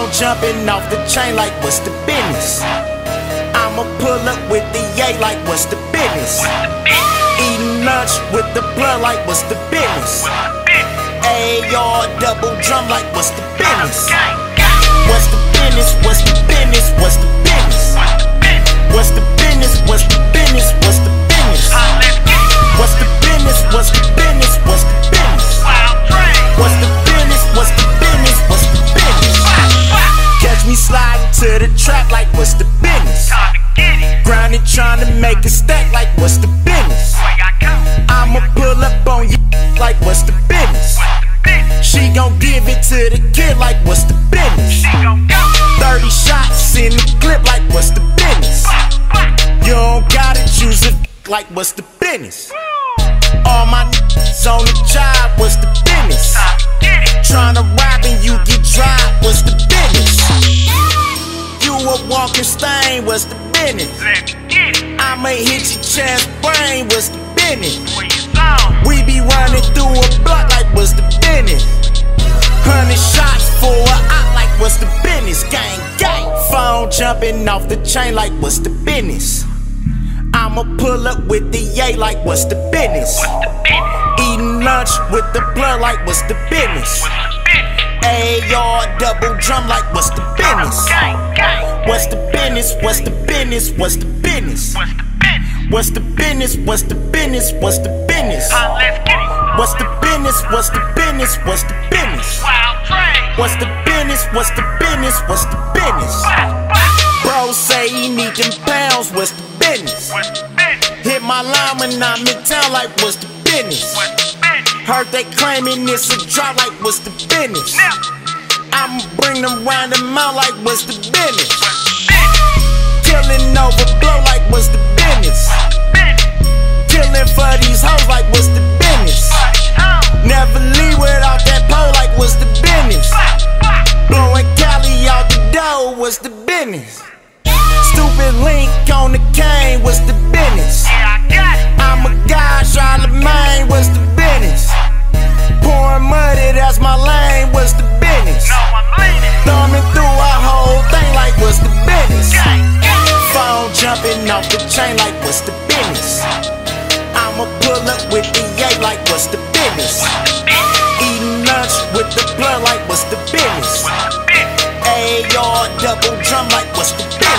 Phone jumping off the chain like what's the business? I'ma pull up with the yay like what's the business? Eating lunch with the blood like what's the business? AR double drum like what's the business? What's the business? What's the business? What's the business? To the trap like what's the business? Grinding trying to make a stack like what's the business? I'ma pull up on you like what's the business? She gon' give it to the kid like what's the business? 30 shots in the clip like what's the business? You don't gotta choose it like what's the business? All my on the job, what's the business? Tryna rob and you get Walking stain, what's the business? I'ma hit your chest brain, what's the business? We be running through a block like what's the business? Hundred shots for a op like what's the business? Gang, gang. Phone jumping off the chain like what's the business? I'ma pull up with the yay like what's the business? Eating lunch with the blood like what's the business? AR double drum like what's the business? What's the business? What's the business? What's the business? What's the business? What's the business? What's the business? What's the business? What's the business? What's the business? What's the business? What's the business? What's the business? Bro say he need them pounds. What's the business? Hit my line when I'm in town. Like what's the business? Heard they claiming it's a drop. Like what's the business? I'ma bring them round the mouth. Like what's the business? Killing over blow. Like what's the business? Killing for these hoes. Like what's the business? Never leave without that pole. Like what's the business? Blowing Cali out the door. What's the business? Stupid link on the cane. What's the business? Phone jumping off the chain like what's the business? I'ma pull up with the yay like what's the business? Eating lunch with the blood like what's the business? AR double drum like what's the business?